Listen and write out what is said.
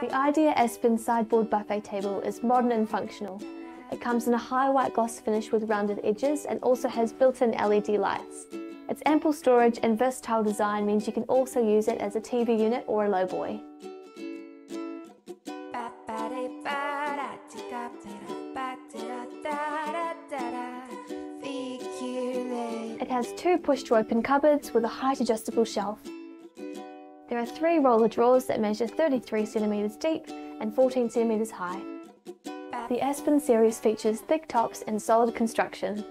The Idiya Aspen sideboard buffet table is modern and functional. It comes in a high white gloss finish with rounded edges and also has built-in LED lights. Its ample storage and versatile design means you can also use it as a TV unit or a lowboy. It has two push-to-open cupboards with a height adjustable shelf. There are three roller drawers that measure 33 centimetres deep and 14 centimetres high. The Aspen series features thick tops and solid construction.